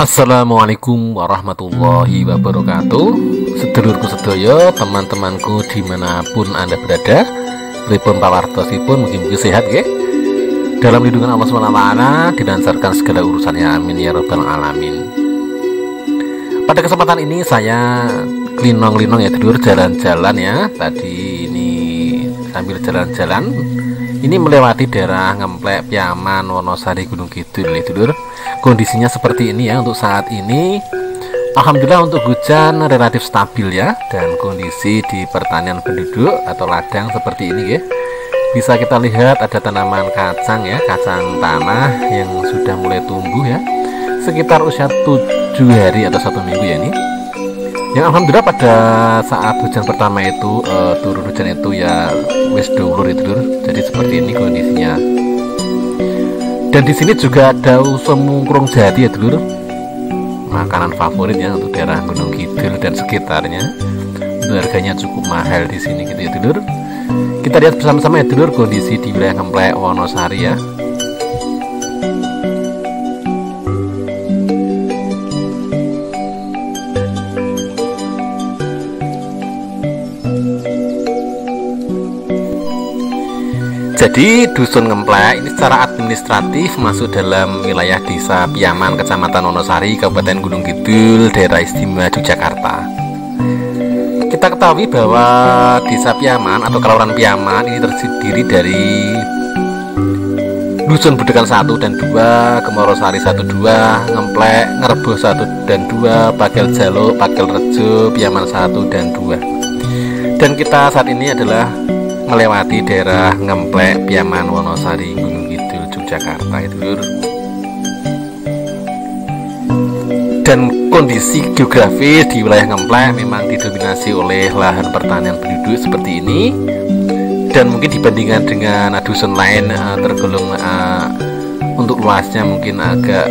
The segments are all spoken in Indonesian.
Assalamualaikum warahmatullahi wabarakatuh. Sedulurku sedaya, teman-temanku di mana pun anda berada Pripun pawartosipun mungkin-mungkin sehat ya Dalam lindungan Allah SWT dilancarkan segala urusannya. Amin ya rabbal alamin. Pada kesempatan ini saya linong-linong ya dulur jalan-jalan ya. Tadi ini sambil jalan-jalan ini melewati daerah Ngemplek, Piaman, Wonosari, Gunung Kidul dulur. Kondisinya seperti ini ya untuk saat ini. Alhamdulillah untuk hujan relatif stabil ya dan kondisi di pertanian penduduk atau ladang seperti ini ya. Bisa kita lihat ada tanaman kacang ya kacang tanah yang sudah mulai tumbuh ya. Sekitar usia tujuh hari atau satu minggu ya ini yang alhamdulillah pada saat hujan pertama itu uh, turun hujan itu ya wis dulur itu dulur jadi seperti ini kondisinya. Dan di sini juga ada semungkrung jati ya dulur makanan favorit ya untuk daerah Gunung Kidul dan sekitarnya. Harganya cukup mahal di sini gitu ya dulur kita lihat bersama-sama ya dulur kondisi di wilayah Kemplek Wonosari ya Jadi Dusun Ngemplek ini secara administratif masuk dalam wilayah Desa Piaman, Kecamatan Wonosari, Kabupaten Gunung Kidul, Daerah Istimewa Yogyakarta. Kita ketahui bahwa Desa Piaman atau Kelurahan Piaman ini terdiri dari Dusun Budekan 1 dan 2, Kemorosari 1 2, Ngemplek, Ngerbo 1 dan 2, Pakel Jaluk, Pakel Rejo, Piaman 1 dan 2. Dan kita saat ini adalah melewati daerah Ngemplek, Piaman, Wonosari, Gunung Kidul, Yogyakarta itu lur. Dan kondisi geografis di wilayah Ngemplek memang didominasi oleh lahan pertanian penduduk seperti ini dan mungkin dibandingkan dengan dusun lain uh, tergolong uh, untuk luasnya mungkin agak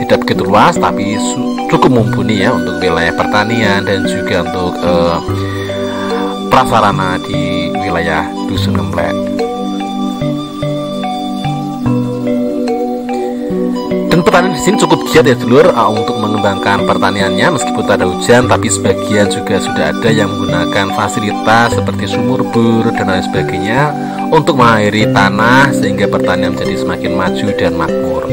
tidak begitu luas tapi cukup mumpuni ya untuk wilayah pertanian dan juga untuk uh, prasarana di wilayah Dusun Ngemplek. Dan petani di sini cukup giat ya dulur uh, untuk mengembangkan pertaniannya meskipun tak ada hujan tapi sebagian juga sudah ada yang menggunakan fasilitas seperti sumur bor dan lain sebagainya untuk mengairi tanah sehingga pertanian menjadi semakin maju dan makmur.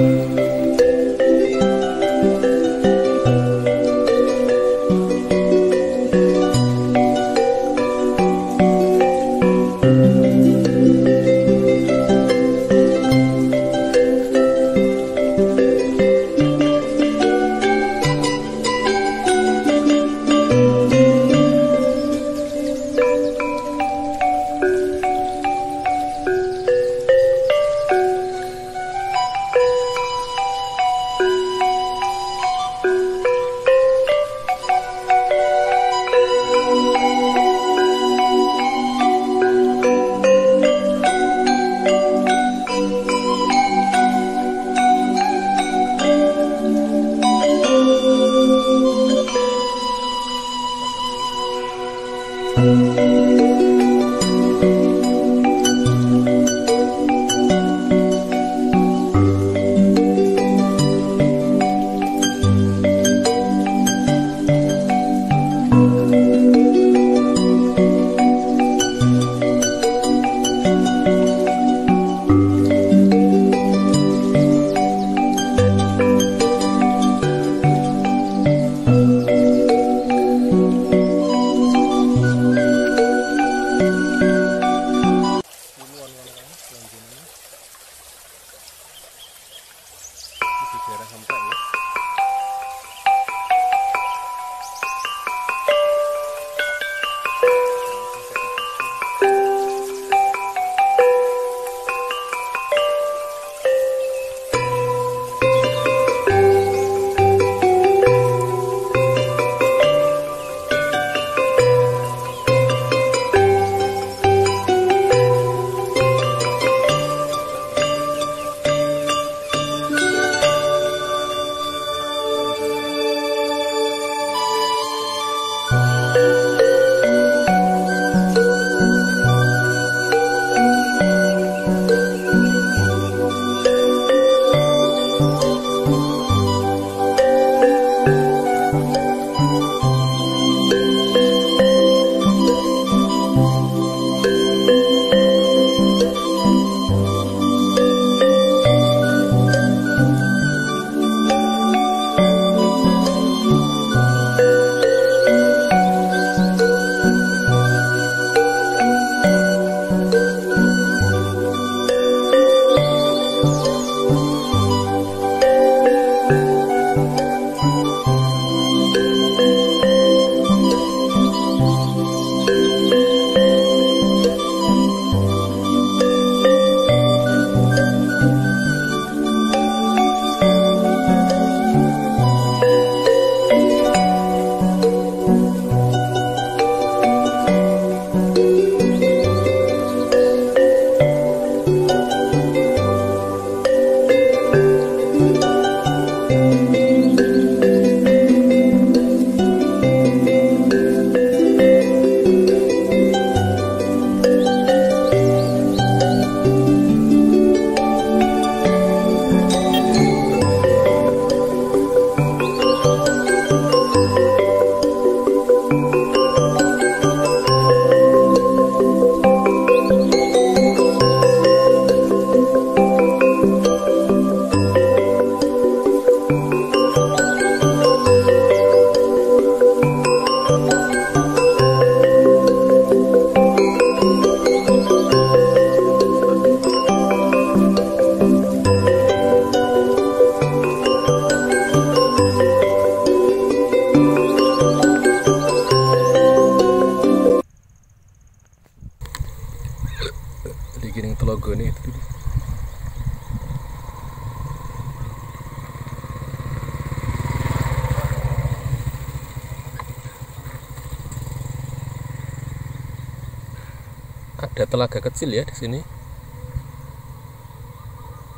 Ada telaga kecil ya di sini.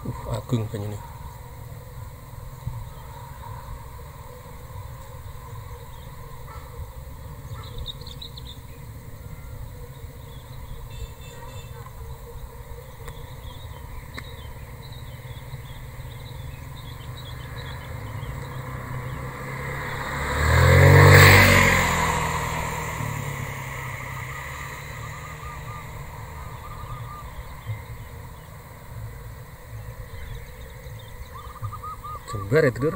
Uh, agung banyak jembar ya tidur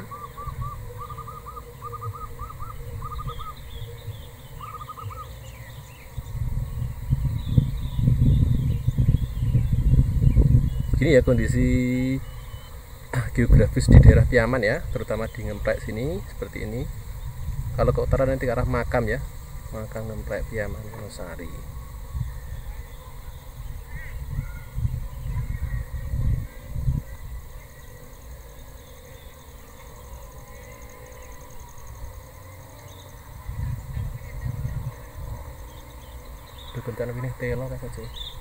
gini ya kondisi geografis di daerah Piaman ya terutama di Ngemplek sini seperti ini. Kalau ke utara nanti ke arah makam ya makam Ngemplek Piaman Wonosari digentarno gini telo apa sih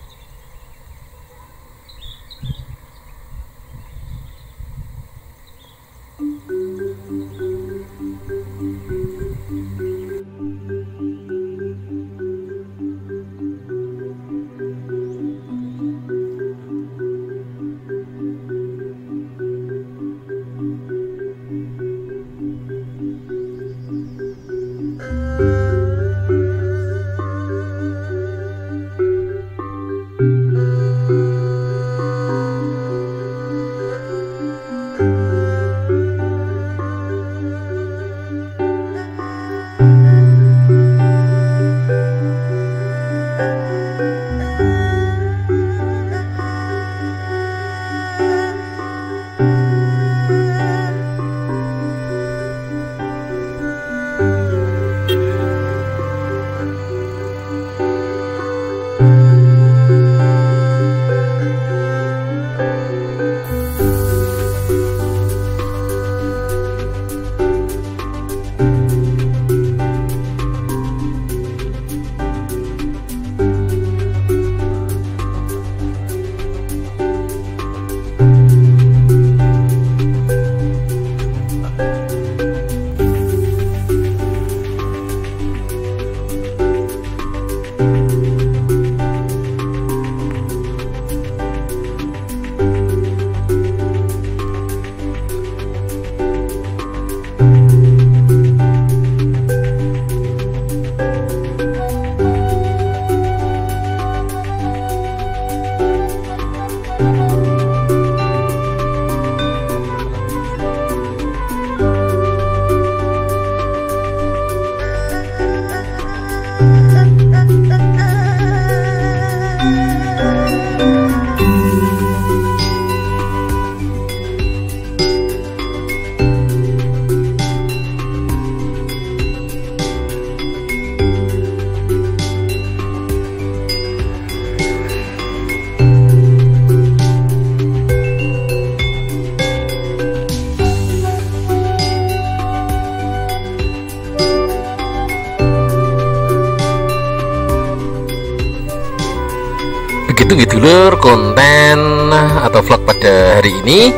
begitu gitu lur konten atau vlog pada hari ini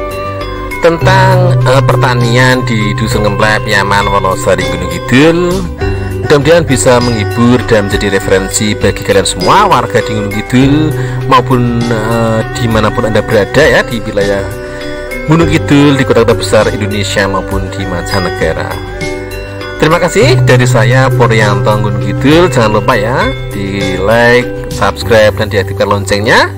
tentang uh, pertanian di Dusun Ngemplek, Piaman, Wonosari, Gunung Kidul. Mudah-mudahan bisa menghibur dan menjadi referensi bagi kalian semua warga di Gunung Kidul maupun uh, di mana pun anda berada ya di wilayah Gunung Kidul di kota-kota besar Indonesia maupun di mancanegara. Terima kasih dari saya Puryanto Gunung Kidul. Jangan lupa ya di like subscribe dan diaktifkan loncengnya.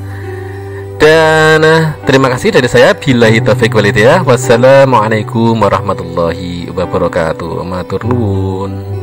Dan eh, terima kasih dari saya billahi taufik walhidayah wassalamualaikum warahmatullahi wabarakatuh. Matur nuwun